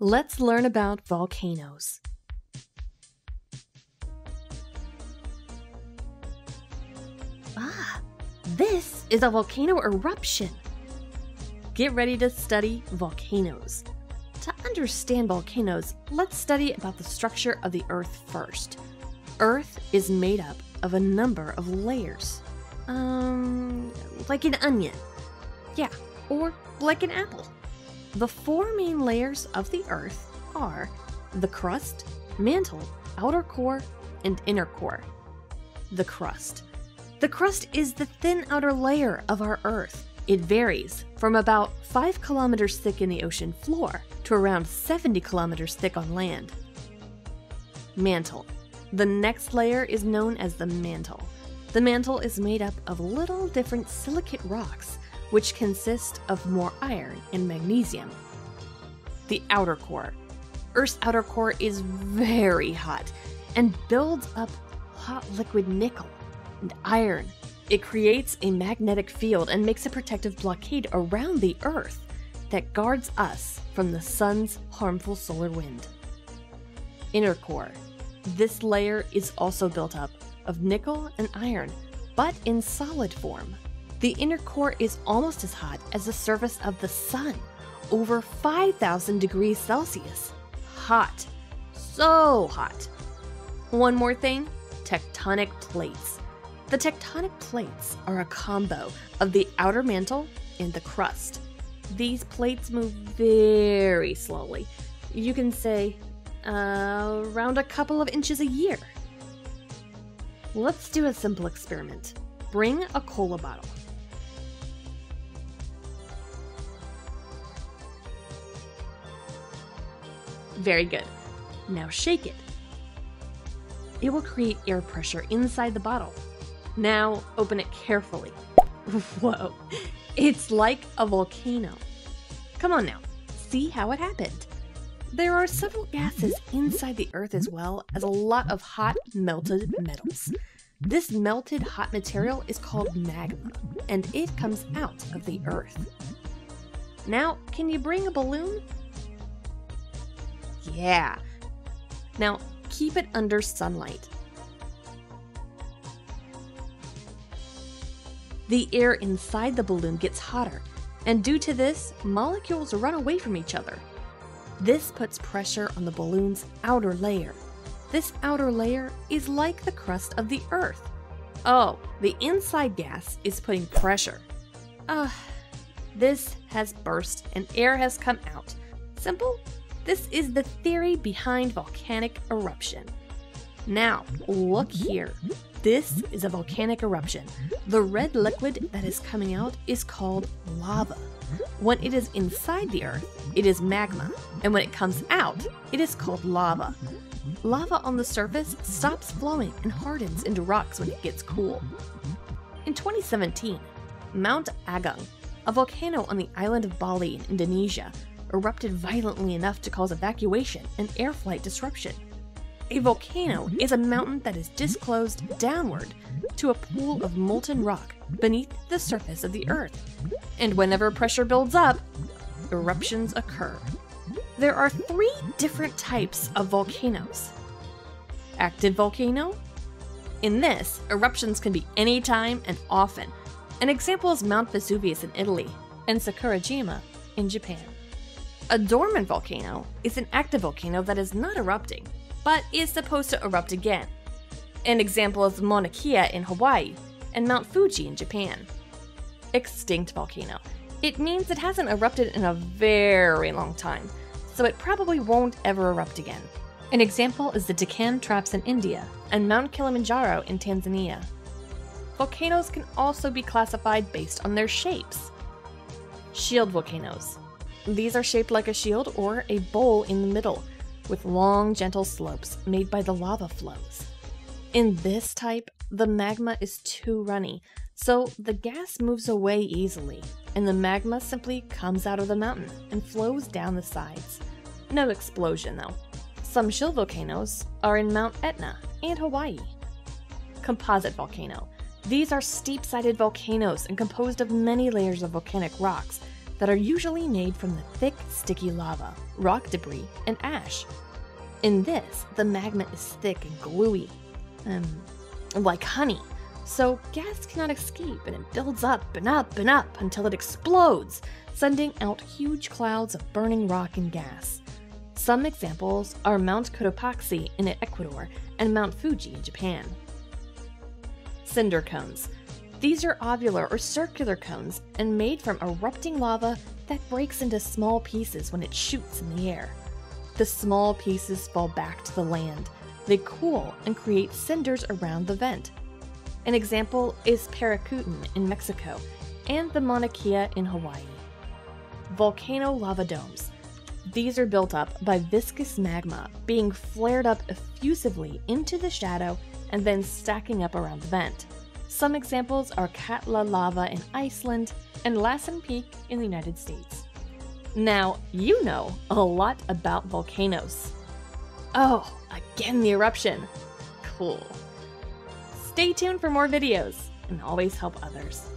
Let's learn about volcanoes. Ah, this is a volcano eruption. Get ready to study volcanoes. To understand volcanoes, let's study about the structure of the Earth first. Earth is made up of a number of layers. Um, like an onion. Yeah, or like an apple. The four main layers of the Earth are the crust, mantle, outer core, and inner core. The crust. The crust is the thin outer layer of our Earth. It varies from about 5 kilometers thick in the ocean floor to around 70 kilometers thick on land. Mantle. The next layer is known as the mantle. The mantle is made up of little different silicate rocks, which consist of more iron and magnesium. The outer core. Earth's outer core is very hot and builds up hot liquid nickel and iron. It creates a magnetic field and makes a protective blockade around the Earth that guards us from the sun's harmful solar wind. Inner core. This layer is also built up of nickel and iron, but in solid form. The inner core is almost as hot as the surface of the sun, over 5,000 degrees Celsius. Hot. So hot. One more thing tectonic plates. The tectonic plates are a combo of the outer mantle and the crust. These plates move very slowly. You can say uh, around a couple of inches a year. Let's do a simple experiment. Bring a cola bottle. Very good. Now shake it. It will create air pressure inside the bottle. Now open it carefully. Whoa, it's like a volcano. Come on now, see how it happened. There are several gases inside the Earth as well as a lot of hot melted metals. This melted hot material is called magma, and it comes out of the Earth. Now, can you bring a balloon? Yeah. Now, keep it under sunlight. The air inside the balloon gets hotter, and due to this, molecules run away from each other. This puts pressure on the balloon's outer layer. This outer layer is like the crust of the Earth. Oh, the inside gas is putting pressure. Ah, this has burst and air has come out. Simple? This is the theory behind volcanic eruption. Now, look here. This is a volcanic eruption. The red liquid that is coming out is called lava. When it is inside the earth, it is magma, and when it comes out, it is called lava. Lava on the surface stops flowing and hardens into rocks when it gets cool. In 2017, Mount Agung, a volcano on the island of Bali in Indonesia, erupted violently enough to cause evacuation and air flight disruption. A volcano is a mountain that is disclosed downward to a pool of molten rock beneath the surface of the Earth. And whenever pressure builds up, eruptions occur. There are three different types of volcanoes active volcano. In this, eruptions can be anytime and often. An example is Mount Vesuvius in Italy and Sakurajima in Japan. A dormant volcano is an active volcano that is not erupting, but is supposed to erupt again. An example is Mauna Kea in Hawaii and Mount Fuji in Japan. Extinct volcano. It means it hasn't erupted in a very long time, so it probably won't ever erupt again. An example is the Deccan Traps in India and Mount Kilimanjaro in Tanzania. Volcanoes can also be classified based on their shapes. Shield volcanoes. These are shaped like a shield or a bowl in the middle, with long, gentle slopes made by the lava flows. In this type, the magma is too runny, so the gas moves away easily, and the magma simply comes out of the mountain and flows down the sides. No explosion, though. Some shield volcanoes are in Mount Etna and Hawaii. Composite volcano. These are steep sided volcanoes and composed of many layers of volcanic rocks. That are usually made from the thick, sticky lava, rock debris, and ash. In this, the magma is thick and gluey, um, like honey, so gas cannot escape and it builds up and up and up until it explodes, sending out huge clouds of burning rock and gas. Some examples are Mount Cotopaxi in Ecuador and Mount Fuji in Japan. Cinder cones. These are ovular or circular cones and made from erupting lava that breaks into small pieces when it shoots in the air. The small pieces fall back to the land. They cool and create cinders around the vent. An example is Paricutin in Mexico and the Mauna Kea in Hawaii. Volcano lava domes. These are built up by viscous magma being flared up effusively into the shadow and then stacking up around the vent. Some examples are Katla lava in Iceland and Lassen Peak in the United States. Now, you know a lot about volcanoes. Oh, again the eruption. Cool. Stay tuned for more videos and always help others.